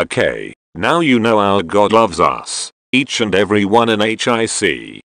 Okay, now you know our God loves us, each and every one in HIC.